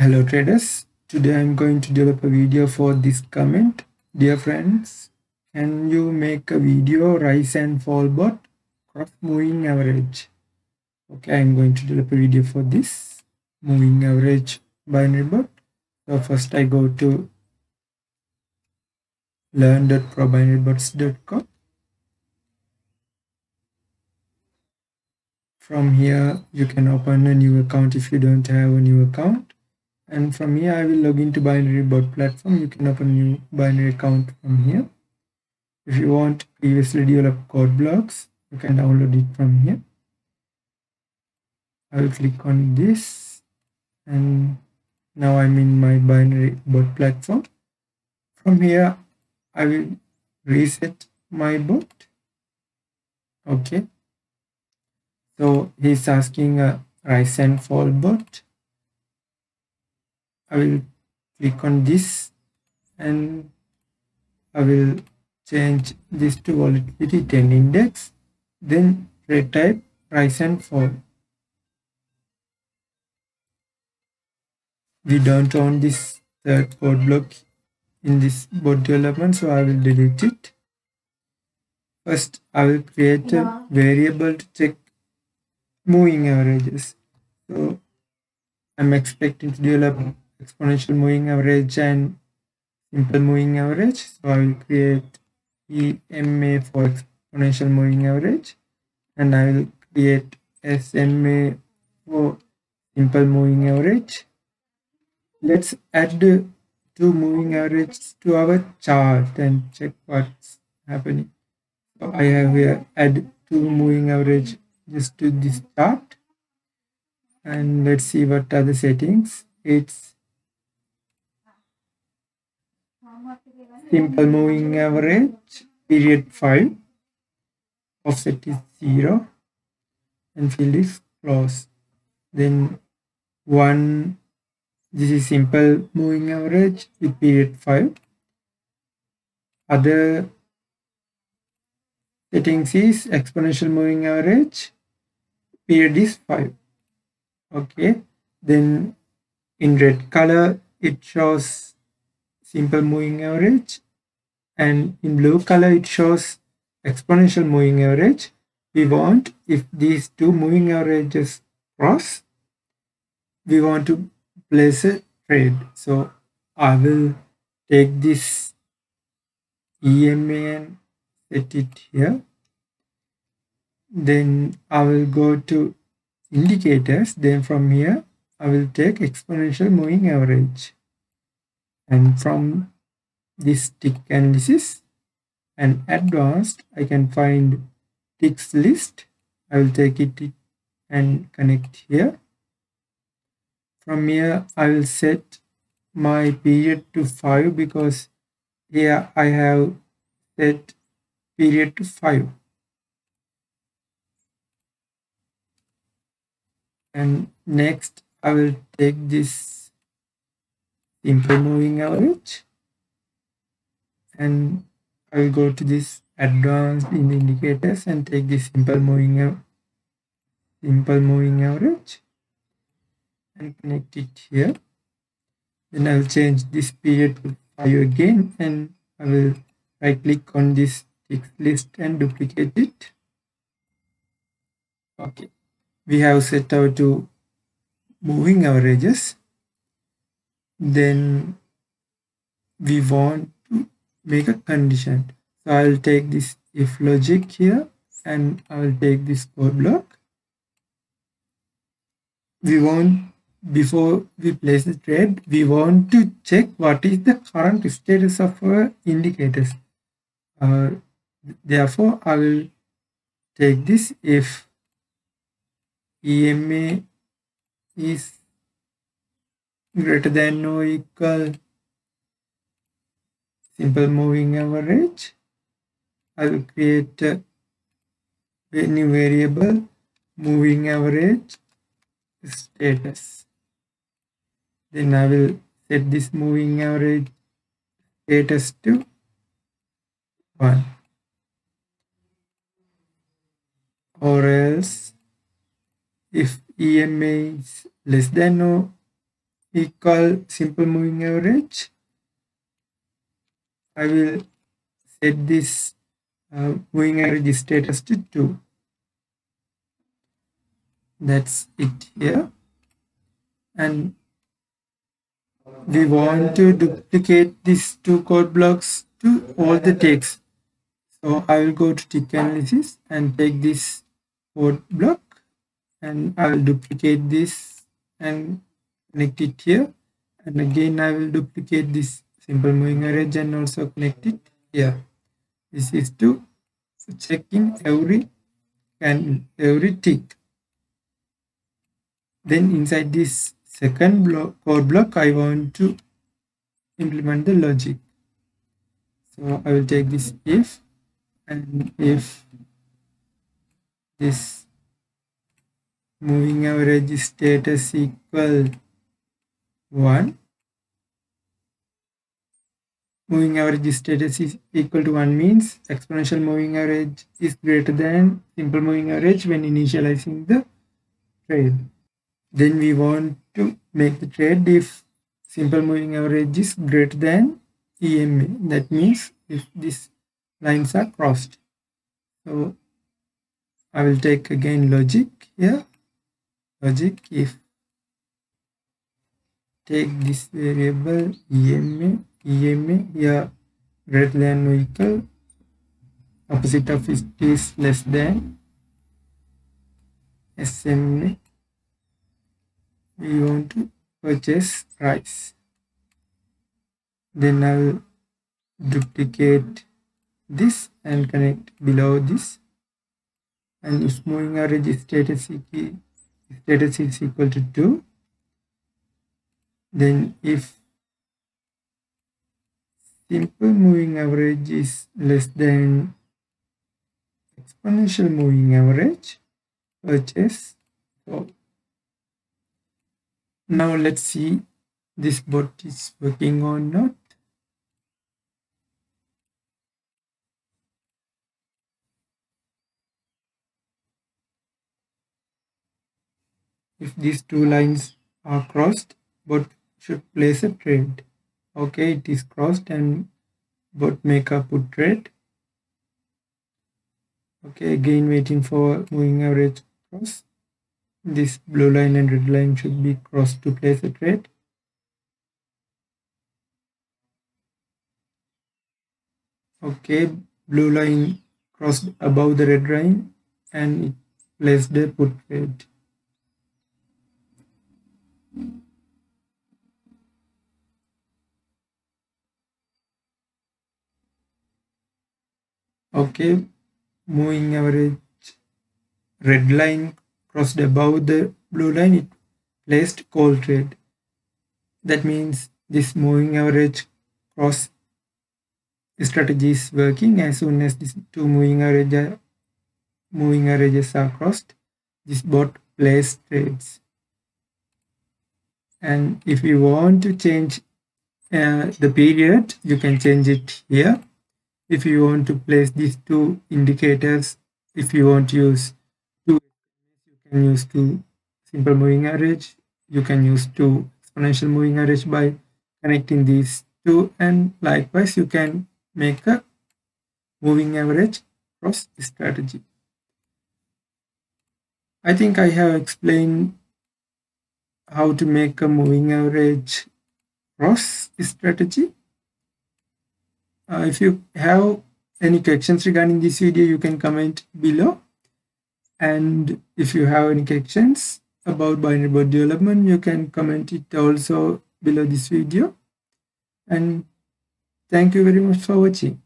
Hello traders, today I'm going to develop a video for this comment. Dear friends, can you make a video rise and fall bot cross moving average? Okay, I'm going to develop a video for this moving average binary bot. So first I go to learn.probinarybots.com. From here, you can open a new account if you don't have a new account and from here I will log into binary bot platform. You can open new binary account from here. If you want previously developed code blocks you can download it from here. I will click on this. And now I'm in my binary bot platform. From here I will reset my bot okay. So he's asking a rise and fall bot I will click on this and I will change this to volatility 10 index then trade type rise and fall. We don't own this third code block in this bot development so I will delete it. First I will create a variable to check moving averages. So I'm expecting to develop exponential moving average and simple moving average. So I will create EMA for exponential moving average and I will create SMA for simple moving average. Let's add two moving averages to our chart and check what's happening. So I have here add two moving average just to this chart and let's see what are the settings. It's simple moving average period 5 offset is 0 and field is closed. Then one this is simple moving average with period 5 other settings is exponential moving average period is 5 okay. Then in red color it shows simple moving average and in blue color it shows exponential moving average. We want if these two moving averages cross we want to place a trade. So i will take this ema and set it here. Then i will go to indicators. Then from here i will take exponential moving average and from this tick analysis and advanced I can find ticks list. I will take it and connect here. From here I will set my period to 5 because here I have set period to 5 and next I will take this simple moving average and I will go to this advanced in indicators and take this simple moving simple moving average and connect it here. Then I will change this period to 5 again and I will right click on this ticks list and duplicate it. Okay. We have set our two moving averages then we want to make a condition. So i'll take this if logic here and i'll take this code block. We want before we place the trade we want to check what is the current status of our indicators. Uh, therefore i will take this if ema is greater than or equal. Simple moving average. I will create uh, a new variable moving average status. Then I will set this moving average status to 1 or else if EMA is less than or equal simple moving average. I will set this uh, moving average status to 2 that's it here. And we want to duplicate these two code blocks to all the text. So I will go to tick analysis and take this code block and I will duplicate this and connect it here. And again I will duplicate this simple moving array and also connect it here. This is to checking every and every tick. Then inside this second block code block I want to implement the logic. So I will take this if and if this moving average status equal 1 moving average status is equal to 1 means exponential moving average is greater than simple moving average when initializing the trade. Then we want to make the trade if simple moving average is greater than EMA that means if these lines are crossed. So I will take again logic here. Logic if take this variable ema ema here greater than or equal opposite of it is less than sma we want to purchase rice then i'll duplicate this and connect below this and if moving average status status is equal to 2 then if simple moving average is less than exponential moving average purchase now let's see this bot is working or not. If these two lines are crossed bot should place a trade. Okay it is crossed and bot make a put trade. Okay again waiting for moving average cross. This blue line and red line should be crossed to place a trade. Okay blue line crossed above the red line and it placed a put trade okay. Moving average red line crossed above the blue line. It placed call trade that means this moving average cross strategy is working. As soon as these two moving average moving averages are crossed this bot plays trades. And if you want to change uh, the period you can change it here if you want to place these two indicators if you want to use two you can use two simple moving average you can use two exponential moving average by connecting these two and likewise you can make a moving average cross strategy. I think i have explained how to make a moving average cross strategy uh, if you have any questions regarding this video, you can comment below. And if you have any questions about binary bot development, you can comment it also below this video. And thank you very much for watching.